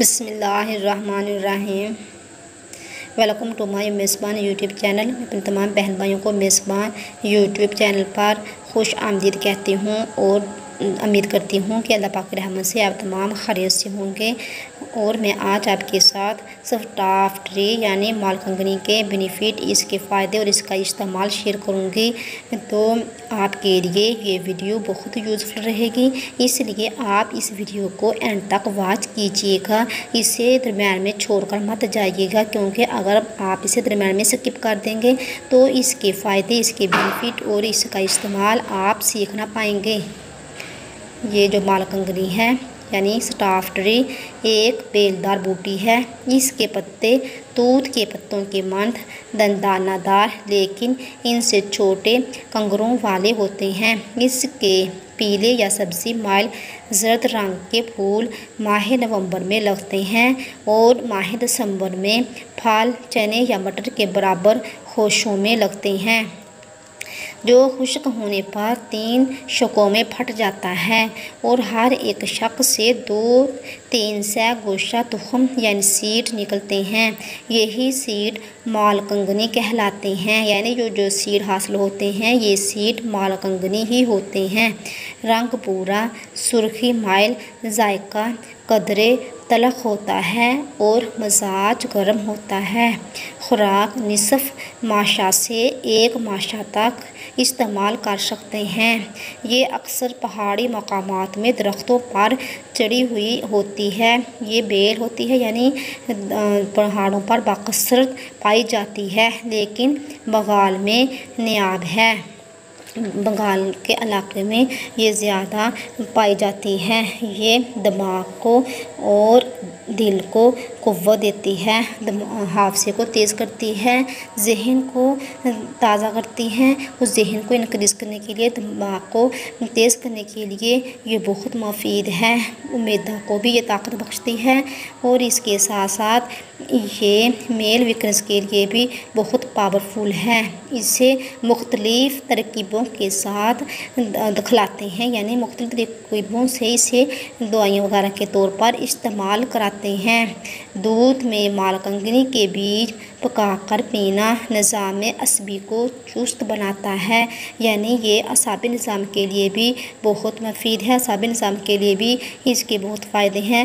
بسم اللہ الرحمن الرحیم۔ ویلکم ٹو مائی میزبان یوٹیوب چینل میں اپنے تمام بہن بھائیوں کو میزبان یوٹیوب چینل پر خوش آمدید کہتی ہوں اور امید کرتی ہوں کہ اللہ پاک رحمت سے آپ تمام خیریت سے ہوں گے۔ اور میں آج آپ کے ساتھ سفٹاف ٹری یعنی مال کنگنی کے بینیفٹ اس کے فائدے اور اس کا استعمال شیئر کروں گی۔ تو آپ کے لیے یہ ویڈیو بہت یوزفل رہے گی، اس لیے آپ اس ویڈیو کو اینڈ تک واچ کیجیے گا۔ اسے درمیان میں چھوڑ کر مت جائیے گا، کیونکہ اگر آپ اسے درمیان میں سکپ کر دیں گے تو اس کے فائدے، اس کے بینیفٹ اور اس کا استعمال آپ سیکھ نہ پائیں گے۔ یہ جو مال کنگنی ہے یعنی سٹاف ٹری ایک بیلدار بوٹی ہے۔ اس کے پتے توت کے پتوں کے مند دندانہ دار لیکن ان سے چھوٹے کنگروں والے ہوتے ہیں۔ اس کے پیلے یا سبزی مائل زرد رنگ کے پھول ماہ نومبر میں لگتے ہیں اور ماہ دسمبر میں پھال چنے یا مٹر کے برابر خوشوں میں لگتے ہیں۔ جو خشک ہونے پر تین شکوں میں پھٹ جاتا ہے اور ہر ایک شک سے دو، تین سہ گوشہ تخم یعنی سیڈ نکلتے ہیں۔ یہی سیڈ مال کنگنی کہلاتے ہیں یعنی جو جو سیڈ حاصل ہوتے ہیں، یہ سیڈ مال کنگنی ہی ہوتے ہیں۔ رنگ پورا، سرخی مائل، ذائقہ، قدرے، تلخ ہوتا ہے اور مزاج گرم ہوتا ہے۔ خوراک نصف ماشا سے ایک ماشا تک استعمال کر سکتے ہیں۔ یہ اکثر پہاڑی مقامات میں درختوں پر چڑھی ہوئی ہوتی ہے۔ یہ بیل ہوتی ہے یعنی پہاڑوں پر باکثرت پائی جاتی ہے، لیکن بغال میں نیاب ہے۔ بنگال کے علاقے میں یہ زیادہ پائی جاتی ہے۔ یہ دماغ کو اور دل کو قوت دیتی ہے، حافظے کو تیز کرتی ہے، ذہن کو تازہ کرتی ہیں اس ذہن کو انکریز کرنے کے لیے، دماغ کو تیز کرنے کے لیے یہ بہت مفید ہے۔ امیدہ کو بھی یہ طاقت بخشتی ہے اور اس کے ساتھ ساتھ یہ میل ویکنس کے لیے بھی بہت پاورفل ہے۔ اسے مختلف ترکیبوں کے ساتھ دکھلاتے ہیں یعنی مختلف ترکیبوں سے اسے دوائیوں وغیرہ کے طور پر استعمال کراتے ہیں۔ دودھ میں مال کنگنی کے بیج پکا کر پینا نظام عصبی کو چست بناتا ہے یعنی یہ اعصابی نظام کے لیے بھی بہت مفید ہے۔ اعصابی نظام کے لیے بھی اس کے بہت فائدے ہیں۔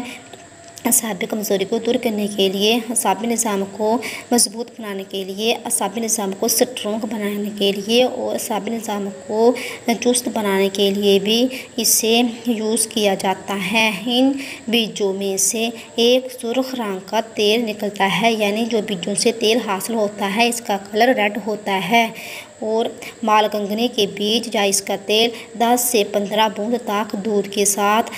اعصابی کمزوری کو دور کرنے کے لیے اعصابی نظام کو مضبوط بنانے کے لیے اعصابی نظام کو سٹرونگ بنانے کے لیے اور اعصابی نظام کو چست بنانے کے لیے بھی اسے یوز کیا جاتا ہے۔ ان بیجوں میں سے ایک سرخ رنگ کا تیل نکلتا ہے یعنی جو بیجوں سے تیل حاصل ہوتا ہے، اس کا کلر ریڈ ہوتا ہے۔ اور مال کے بیج یا اس کا تیل دس سے پندرہ بوند تک دودھ کے ساتھ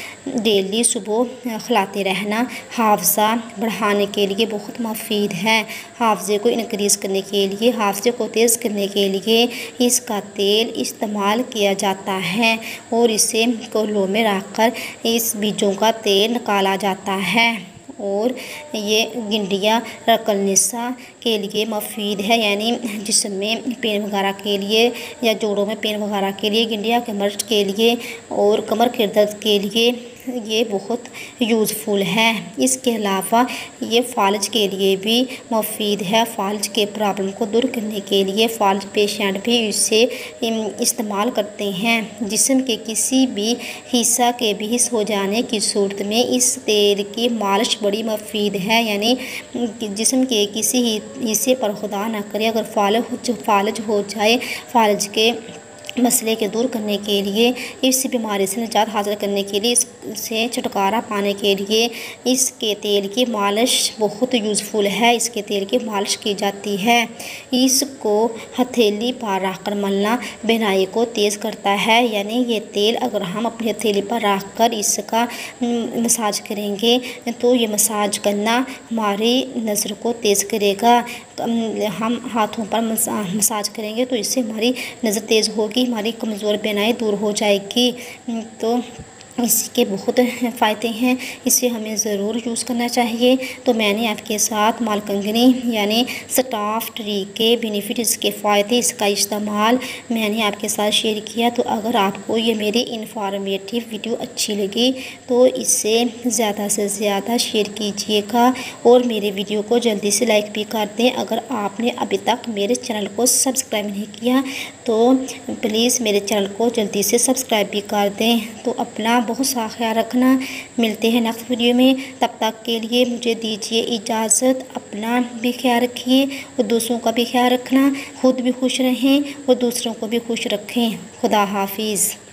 ڈیلی صبح کھلاتے رہنا حافظہ بڑھانے کے لیے بہت مفید ہے حافظے کو انکریز کرنے کے لیے حافظے کو تیز کرنے کے لیے اس کا تیل استعمال کیا جاتا ہے اور اسے کولوں میں رکھ کر اس بیجوں کا تیل نکالا جاتا ہے اور یہ گنڈیا رکلنسا کے لیے مفید ہے یعنی جسم میں پین وغیرہ کے لیے یا جوڑوں میں پین وغیرہ کے لیے، گنڈیا کے مرچ کے لیے اور کمر کے درد کے لیے۔ یہ بہت یوزفل ہے۔ اس کے علاوہ یہ فالج کے لیے بھی مفید ہے۔ فالج کے پرابلم کو دور کرنے کے لیے فالج پیشنٹ بھی اسے استعمال کرتے ہیں۔ جسم کے کسی بھی حصہ کے بحث ہو جانے کی صورت میں اس تیل کی مالش بڑی مفید ہے۔ یعنی جسم کے کسی حصے پر خدا نہ کرے، اگر فالج فالج ہو جائے، فالج کے مسئلے کے دور کرنے کے لیے، اس بیماری سے نجات حاصل کرنے کے لیے، اس سے چھٹکارا پانے کے لیے اس کے تیل کی مالش بہت یوزفل ہے۔ اس کے تیل کی مالش کی جاتی ہے۔ اس کو ہتھیلی پر رکھ کر ملنا بینائی کو تیز کرتا ہے۔ یعنی یہ تیل اگر ہم اپنی ہتھیلی پر رکھ کر اس کا مساج کریں گے، تو یہ مساج کرنا ہماری نظر کو تیز کرے گا۔ ہم ہاتھوں پر مساج کریں گے تو اس سے ہماری نظر تیز ہوگی، ہماری کمزور بینائی دور ہو جائے گی۔ تو اس کے بہت فائدے ہیں، اسے ہمیں ضرور یوز کرنا چاہیے۔ تو میں نے آپ کے ساتھ مالکنگنی یعنی سٹاف ٹری کے بینیفٹس کے فائدے اس کا استعمال میں نے آپ کے ساتھ شیئر کیا۔ تو اگر آپ کو یہ میری انفارمیٹیو ویڈیو اچھی لگی تو اسے زیادہ سے زیادہ شیئر کیجیے گا اور میرے ویڈیو کو جلدی سے لائک بھی کر دیں۔ اگر آپ نے ابھی تک میرے چینل کو سبسکرائب نہیں کیا تو پلیز میرے چینل کو جلدی سے سبسکرائب بھی کر دیں۔ تو اپنا بہت سا خیال رکھنا ملتے ہیں نیکسٹ ویڈیو میں۔ تب تک کے لیے مجھے دیجیے اجازت، اپنا بھی خیال رکھیے، اور دوسروں کا بھی خیال رکھنا۔ خود بھی خوش رہیں اور دوسروں کو بھی خوش رکھیں۔ خدا حافظ۔